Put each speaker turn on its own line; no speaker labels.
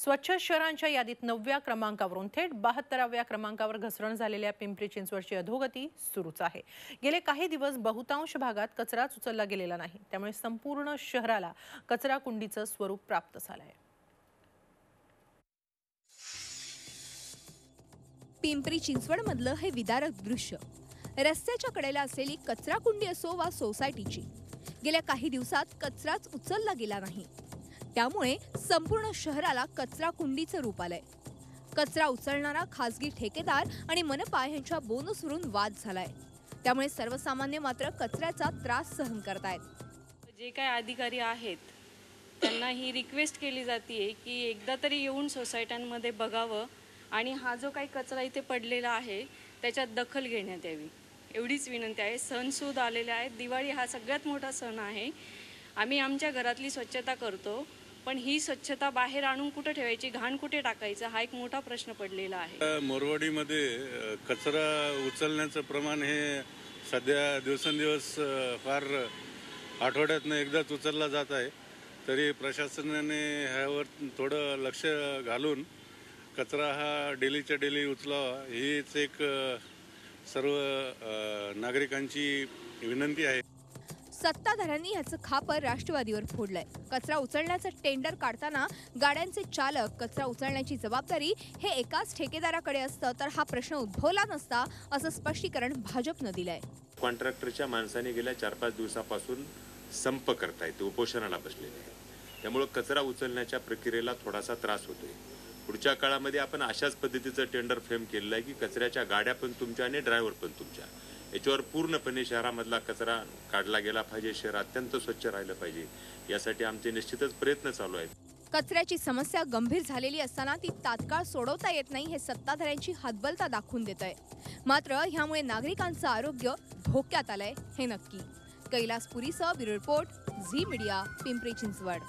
स्वच्छ शहरांच्या यादीत नवव्या क्रमांकावरून थेट बहात्तराव्या क्रमांकावर घसरण झालेल्या पिंपरी चिंचवडची अधोगती सुरूच आहे. गेले काही दिवस बहुतांश भागात कचराच उचलला गेलेला नाही. त्यामुळे संपूर्ण शहराला कचरा कुंडीचं स्वरूप प्राप्त झालं आहे
पिंपरी चिंचवड मधलं हे विदारक दृश्य. रस्त्याच्या कडेला असलेली कचरा कुंडी असो वा सोसायटीची गेल्या काही दिवसात कचराच उचलला गेला नाही. त्यामुळे संपूर्ण शहराला कचरा कुंडीचं रूप आलंय. कचरा उचलणारा खासगी ठेकेदार आणि मनपा यांच्या बोनसवरून वाद झालाय. त्यामुळे सर्वसामान्य मात्र कचऱ्याचा त्रास सहन करतायत.
जे काय अधिकारी आहेत त्यांना ही रिक्वेस्ट केली जाते की एकदा तरी येऊन सोसायट्यांमध्ये बघावं आणि हा जो काही कचरा इथे पडलेला आहे त्याच्यात दखल घेण्यात यावी. एवढीच विनंती आहे. सणसूद आलेले आहेत. दिवाळी हा सगळ्यात मोठा सण आहे. आम्ही आमच्या घरातली स्वच्छता करतो. पण ही स्वच्छता बाहेर आणून कुठे ठेवायची घाण कुठे टाकायचं हा एक मोठा प्रश्न पडलेला आहे.
मोरवाडीमध्ये कचरा उचलण्याचं प्रमाण हे सध्या दिवसेंदिवस फार आठवड्यातनं एकदाच उचलला जात आहे. तरी प्रशासनाने ह्यावर थोडं लक्ष घालून कचरा हा डेलीच्या डेली उचलावा हीच एक सर्व नागरिकांची विनंती आहे.
सत्ताधाऱ्यांनी ह्याचं खापर राष्ट्रवादीवर फोडलंय. कचरा उचलण्याचं टेंडर काढताना गाड्यांचे चालक कचरा उचलण्याची जबाबदारी हे एकाच ठेकेदाराकडे असतं तर हा प्रश्न उद्भवला नसता असं स्पष्टीकरण भाजपनं दिलंय.
कॉन्ट्रॅक्टरच्या माणसाने गेल्या चार पाच दिवसापासून संप करतायत ते उपोषणाला बसलेले आहे त्यामुळं कचरा उचलण्याच्या प्रक्रियेला थोडासा त्रास होतोय. पुढच्या काळामध्ये आपण अशाच पद्धतीचं टेंडर फ्रेम केलेलं आहे की कचऱ्याच्या गाड्या पण तुमच्या आणि ड्रायव्हर पण तुमच्या. याच्यावर पूर्णपणे शहरामधला कचरा काढला गेला पाहिजे शहर अत्यंत स्वच्छ राहिलं पाहिजे यासाठी आमचे निश्चितच प्रयत्न चालू आहेत.
कचऱ्याची समस्या गंभीर झालेली असताना ती तात्काळ सोडवता येत नाही हे सत्ताधाऱ्यांची हतबलता दाखवून देत आहे मात्र ह्यामुळे नागरिकांचं आरोग्य धोक्यात आलंय हे नक्की. Kailas पुरीसह bureau report Zee media Pimpri Chinchwad.